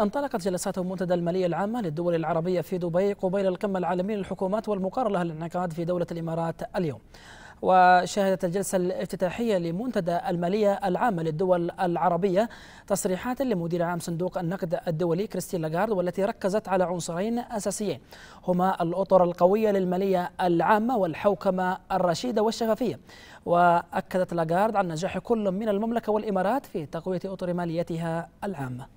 انطلقت جلسات منتدى المالية العامة للدول العربية في دبي قبيل القمة العالمية للحكومات والمقرر لها الانعقاد في دولة الإمارات اليوم. وشهدت الجلسة الافتتاحية لمنتدى المالية العامة للدول العربية تصريحات لمدير عام صندوق النقد الدولي كريستين لاغارد والتي ركزت على عنصرين أساسيين هما الأطر القوية للمالية العامة والحوكمة الرشيدة والشفافية. وأكدت لاغارد عن نجاح كل من المملكة والإمارات في تقوية أطر ماليتها العامة.